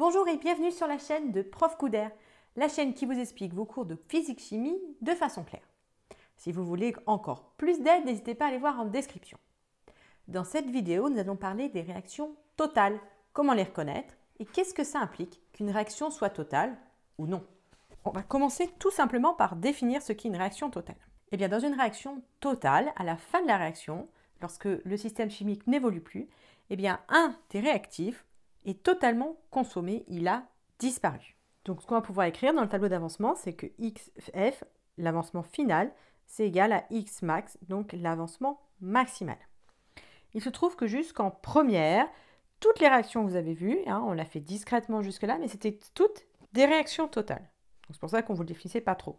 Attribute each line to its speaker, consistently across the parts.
Speaker 1: Bonjour et bienvenue sur la chaîne de Prof Couder, la chaîne qui vous explique vos cours de physique-chimie de façon claire. Si vous voulez encore plus d'aide, n'hésitez pas à aller voir en description. Dans cette vidéo, nous allons parler des réactions totales, comment les reconnaître et qu'est-ce que ça implique qu'une réaction soit totale ou non. On va commencer tout simplement par définir ce qu'est une réaction totale. Eh bien, dans une réaction totale, à la fin de la réaction, lorsque le système chimique n'évolue plus, eh bien, un des réactifs est totalement consommé, il a disparu. Donc ce qu'on va pouvoir écrire dans le tableau d'avancement, c'est que xf, l'avancement final, c'est égal à x max, donc l'avancement maximal. Il se trouve que jusqu'en première, toutes les réactions que vous avez vues, hein, on l'a fait discrètement jusque-là, mais c'était toutes des réactions totales. C'est pour ça qu'on ne vous le définissait pas trop.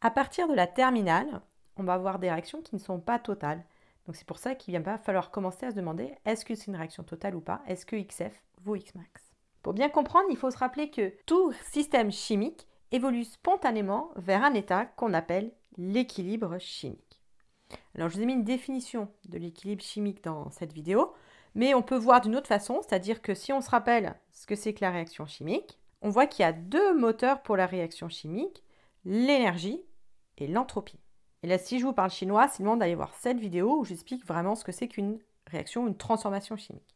Speaker 1: À partir de la terminale, on va avoir des réactions qui ne sont pas totales. Donc c'est pour ça qu'il va falloir commencer à se demander est-ce que c'est une réaction totale ou pas? Est-ce que XF Pour bien comprendre, il faut se rappeler que tout système chimique évolue spontanément vers un état qu'on appelle l'équilibre chimique. Alors je vous ai mis une définition de l'équilibre chimique dans cette vidéo, mais on peut voir d'une autre façon, c'est-à-dire que si on se rappelle ce que c'est que la réaction chimique, on voit qu'il y a deux moteurs pour la réaction chimique, l'énergie et l'entropie. Et là, si je vous parle chinois, c'est le moment d'aller voir cette vidéo où j'explique vraiment ce que c'est qu'une réaction, une transformation chimique.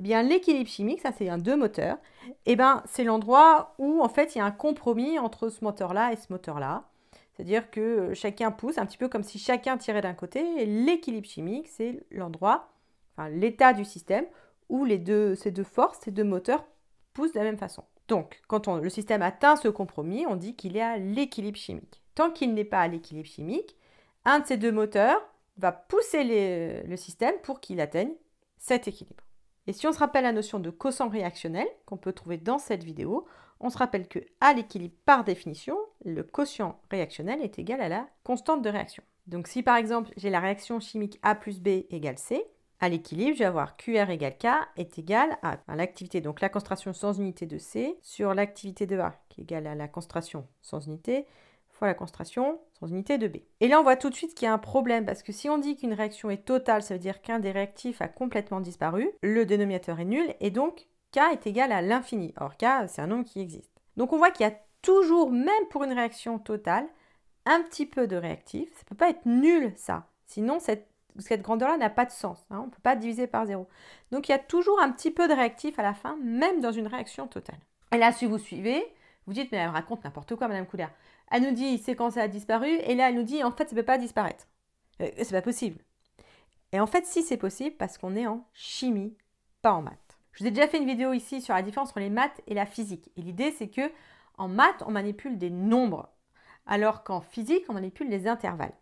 Speaker 1: Eh bien, l'équilibre chimique, ça c'est un deux moteurs, eh bien, c'est l'endroit où en fait il y a un compromis entre ce moteur-là et ce moteur-là. C'est-à-dire que chacun pousse, un petit peu comme si chacun tirait d'un côté, l'équilibre chimique, c'est l'endroit, enfin l'état du système où ces deux forces, ces deux moteurs poussent de la même façon. Donc, quand le système atteint ce compromis, on dit qu'il est à l'équilibre chimique. Tant qu'il n'est pas à l'équilibre chimique, un de ces deux moteurs va pousser le système pour qu'il atteigne cet équilibre. Et si on se rappelle la notion de quotient réactionnel qu'on peut trouver dans cette vidéo, on se rappelle que à l'équilibre par définition, le quotient réactionnel est égal à la constante de réaction. Donc si par exemple j'ai la réaction chimique A plus B égale C, à l'équilibre, je vais avoir QR égale K est égal à, l'activité, donc la concentration sans unité de C, sur l'activité de A, qui est égale à la concentration sans unité, fois la concentration sans unité de B. Et là, on voit tout de suite qu'il y a un problème, parce que si on dit qu'une réaction est totale, ça veut dire qu'un des réactifs a complètement disparu, le dénominateur est nul, et donc K est égal à l'infini. Or, K, c'est un nombre qui existe. Donc on voit qu'il y a toujours, même pour une réaction totale, un petit peu de réactif. Ça ne peut pas être nul, ça. Sinon, cette grandeur-là n'a pas de sens. Hein, on ne peut pas diviser par zéro. Donc il y a toujours un petit peu de réactif à la fin, même dans une réaction totale. Et là, si vous suivez, vous dites, mais elle raconte n'importe quoi, Madame Couder. Elle nous dit, c'est quand ça a disparu, et là, elle nous dit, en fait, ça ne peut pas disparaître. Euh, c'est pas possible. Et en fait, si c'est possible, parce qu'on est en chimie, pas en maths. Je vous ai déjà fait une vidéo ici sur la différence entre les maths et la physique. Et l'idée, c'est que en maths, on manipule des nombres, alors qu'en physique, on manipule les intervalles.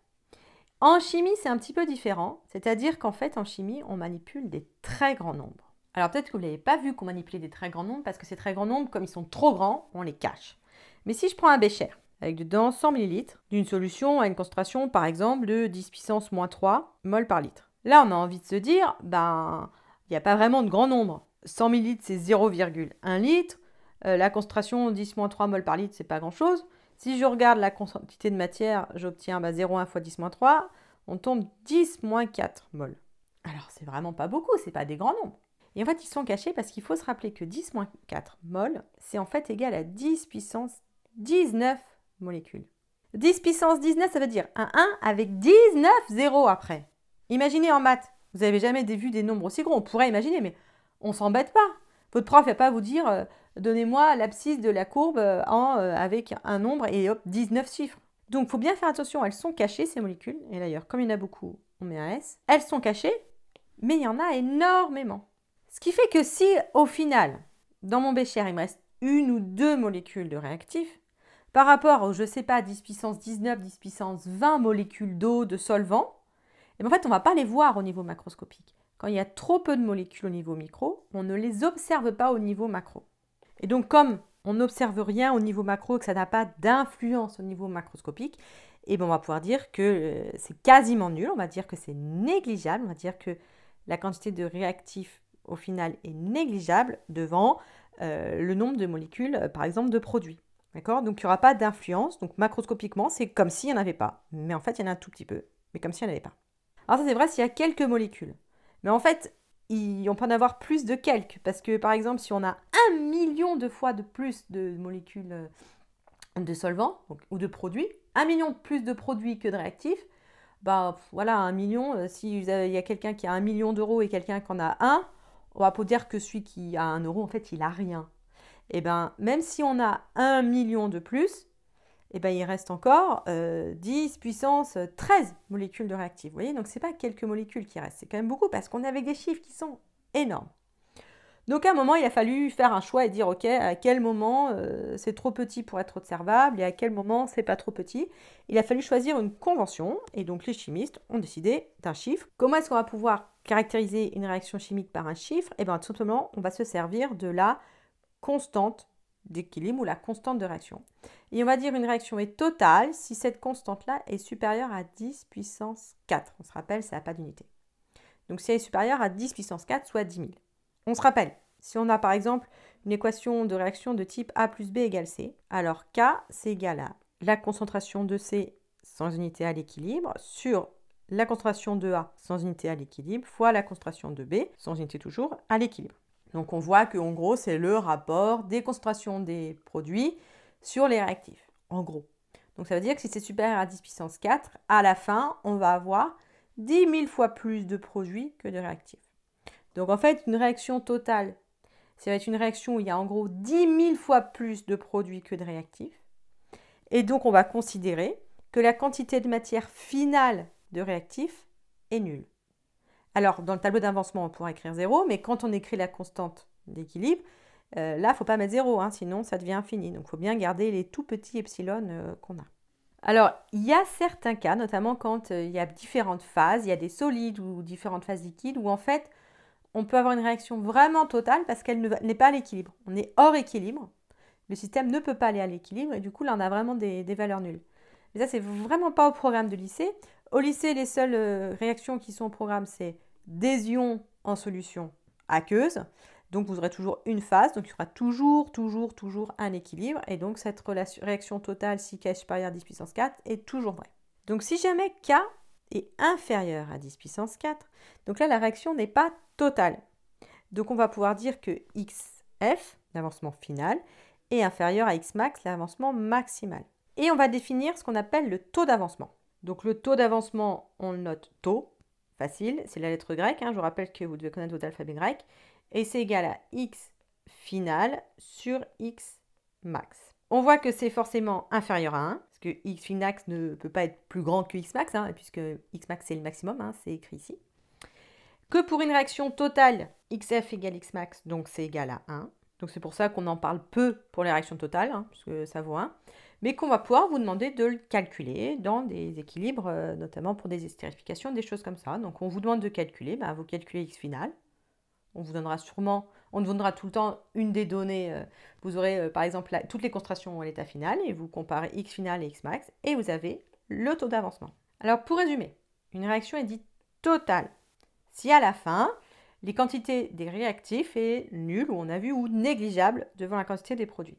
Speaker 1: En chimie, c'est un petit peu différent, c'est-à-dire qu'en fait, en chimie, on manipule des très grands nombres. Alors peut-être que vous n'avez pas vu qu'on manipulait des très grands nombres, parce que ces très grands nombres, comme ils sont trop grands, on les cache. Mais si je prends un bécher, avec dedans 100 ml, d'une solution à une concentration, par exemple, de 10 puissance moins 3 mol par litre. Là, on a envie de se dire, ben, il n'y a pas vraiment de grand nombre. 100 ml, c'est 0,1 litre. Euh, la concentration 10 moins 3 mol par litre, c'est pas grand-chose. Si je regarde la quantité de matière, j'obtiens 0,1 fois 10 moins 3, on tombe 10 moins 4 mol. Alors c'est vraiment pas beaucoup, c'est pas des grands nombres. Et en fait, ils sont cachés parce qu'il faut se rappeler que 10 moins 4 mol, c'est en fait égal à 10 puissance 19 molécules. 10 puissance 19, ça veut dire un 1 avec 19 zéros après. Imaginez en maths, vous n'avez jamais vu des nombres aussi gros, on pourrait imaginer, mais on s'embête pas. Votre prof ne va pas vous dire euh, donnez-moi l'abscisse de la courbe euh, en, euh, avec un nombre et hop, 19 chiffres. Donc il faut bien faire attention, elles sont cachées ces molécules. Et d'ailleurs, comme il y en a beaucoup, on met un S. Elles sont cachées, mais il y en a énormément. Ce qui fait que si au final, dans mon bécher, il me reste une ou deux molécules de réactifs, par rapport au, je ne sais pas, 10 puissance 19, 10 puissance 20 molécules d'eau, de solvant, et eh ben, en fait, on ne va pas les voir au niveau macroscopique. Quand il y a trop peu de molécules au niveau micro, on ne les observe pas au niveau macro. Et donc, comme on n'observe rien au niveau macro et que ça n'a pas d'influence au niveau macroscopique, et eh ben, on va pouvoir dire que euh, c'est quasiment nul, on va dire que c'est négligeable, on va dire que la quantité de réactifs au final est négligeable devant euh, le nombre de molécules, euh, par exemple, de produits. D'accord? Donc il n'y aura pas d'influence. Donc macroscopiquement, c'est comme s'il n'y en avait pas. Mais en fait, il y en a un tout petit peu. Mais comme s'il n'y en avait pas. Alors ça, c'est vrai s'il y a quelques molécules. Mais en fait, on peut en avoir plus de quelques. Parce que par exemple, si on a un million de fois de plus de molécules euh, de solvants ou de produits, un million de plus de produits que de réactifs, bah voilà, un million, euh, si il y a quelqu'un qui a un million d'euros et quelqu'un qui en a un, on va pas dire que celui qui a un euro, en fait, il a rien. Eh bien, même si on a un million de plus, eh ben, il reste encore 10 euh, puissance 13 molécules de réactifs. Vous voyez, donc ce n'est pas quelques molécules qui restent, c'est quand même beaucoup parce qu'on est avec des chiffres qui sont énormes. Donc à un moment, il a fallu faire un choix et dire, OK, à quel moment euh, c'est trop petit pour être observable et à quel moment c'est pas trop petit. Il a fallu choisir une convention et donc les chimistes ont décidé d'un chiffre. Comment est-ce qu'on va pouvoir caractériser une réaction chimique par un chiffre? Eh bien tout simplement, on va se servir de la constante d'équilibre ou la constante de réaction. Et on va dire une réaction est totale si cette constante-là est supérieure à 10 puissance 4. On se rappelle, ça n'a pas d'unité. Donc si elle est supérieure à 10 puissance 4, soit 10 000. On se rappelle, si on a par exemple une équation de réaction de type A plus B égale C, alors K, c'est égal à la concentration de C sans unité à l'équilibre sur la concentration de A sans unité à l'équilibre fois la concentration de B sans unité toujours à l'équilibre. Donc on voit qu'en gros, c'est le rapport des concentrations des produits sur les réactifs, en gros. Donc ça veut dire que si c'est supérieur à 10 puissance 4, à la fin, on va avoir 10 000 fois plus de produits que de réactifs. Donc en fait, une réaction totale, ça va être une réaction où il y a en gros 10 000 fois plus de produits que de réactifs. Et donc on va considérer que la quantité de matière finale de réactifs est nulle. Alors, dans le tableau d'avancement, on pourra écrire 0, mais quand on écrit la constante d'équilibre, euh, là, il ne faut pas mettre 0, hein, sinon ça devient infini. Donc, il faut bien garder les tout petits epsilon euh, qu'on a. Alors, il y a certains cas, notamment quand euh, il y a différentes phases, il y a des solides ou différentes phases liquides, où en fait, on peut avoir une réaction vraiment totale parce qu'elle n'est pas à l'équilibre. On est hors équilibre. Le système ne peut pas aller à l'équilibre et du coup, là, on a vraiment des, valeurs nulles. Mais ça, c'est vraiment pas au programme de lycée. Au lycée, les seules réactions qui sont au programme, c'est des ions en solution aqueuse. Donc vous aurez toujours une phase, donc il y aura toujours, toujours, toujours un équilibre. Et donc cette réaction totale, si K est supérieur à 10 puissance 4, est toujours vraie. Donc si jamais K est inférieur à 10 puissance 4, donc là la réaction n'est pas totale. Donc on va pouvoir dire que XF, l'avancement final, est inférieur à Xmax, l'avancement maximal. Et on va définir ce qu'on appelle le taux d'avancement. Donc le taux d'avancement, on le note taux, facile, c'est la lettre grecque, hein. je vous rappelle que vous devez connaître votre alphabet grec, et c'est égal à x final sur x max. On voit que c'est forcément inférieur à 1, parce que x finax ne peut pas être plus grand que x max, hein, puisque x max c'est le maximum, hein, c'est écrit ici. Que pour une réaction totale, xf égale x max, donc c'est égal à 1. Donc c'est pour ça qu'on en parle peu pour les réactions totales, puisque ça vaut 1 mais qu'on va pouvoir vous demander de le calculer dans des équilibres, euh, notamment pour des estérifications, des choses comme ça. Donc on vous demande de calculer, bah, vous calculez x final. On vous donnera sûrement, on vous donnera tout le temps une des données. Euh, vous aurez euh, par exemple toutes les concentrations à l'état final et vous comparez x final et x max et vous avez le taux d'avancement. Alors pour résumer, une réaction est dite totale si à la fin, les quantités des réactifs est nulle ou on a vu ou négligeable devant la quantité des produits.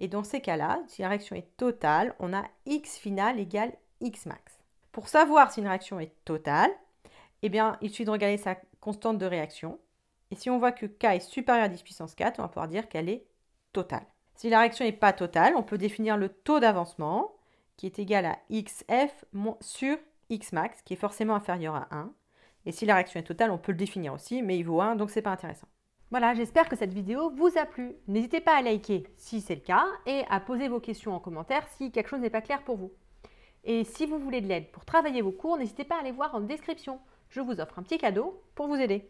Speaker 1: Et dans ces cas-là, si la réaction est totale, on a x final égale x max. Pour savoir si une réaction est totale, eh bien, il suffit de regarder sa constante de réaction. Et si on voit que K est supérieur à 10 puissance 4, on va pouvoir dire qu'elle est totale. Si la réaction n'est pas totale, on peut définir le taux d'avancement qui est égal à xf sur x max, qui est forcément inférieur à 1. Et si la réaction est totale, on peut le définir aussi, mais il vaut 1, donc ce n'est pas intéressant.
Speaker 2: Voilà, j'espère que cette vidéo vous a plu. N'hésitez pas à liker si c'est le cas et à poser vos questions en commentaire si quelque chose n'est pas clair pour vous. Et si vous voulez de l'aide pour travailler vos cours, n'hésitez pas à aller voir en description. Je vous offre un petit cadeau pour vous aider.